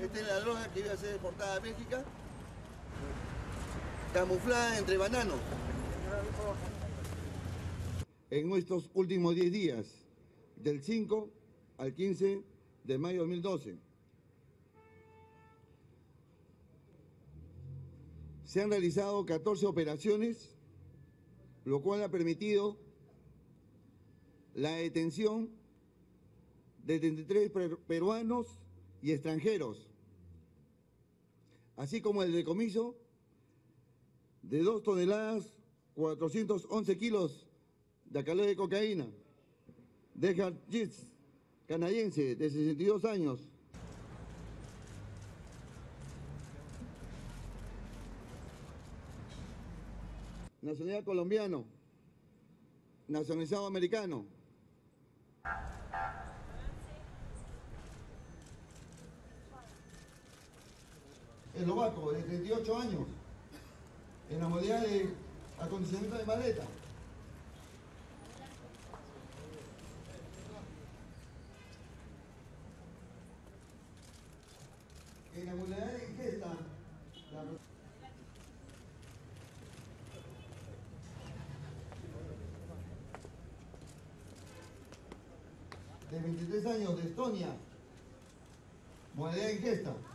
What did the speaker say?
Esta es la droga que iba a ser exportada a México, camuflada entre bananos. En estos últimos 10 días, del 5 al 15 de mayo de 2012, se han realizado 14 operaciones, lo cual ha permitido la detención de 33 peruanos y extranjeros, así como el decomiso de 2 toneladas 411 kilos de acalé de cocaína, de Gitz, canadiense de 62 años. Nacionalidad colombiano, nacionalizado americano, eslovaco de 38 años, en la modalidad de acondicionamiento de maleta. En la modalidad de ingesta, de 23 años de Estonia, modalidad de ingesta.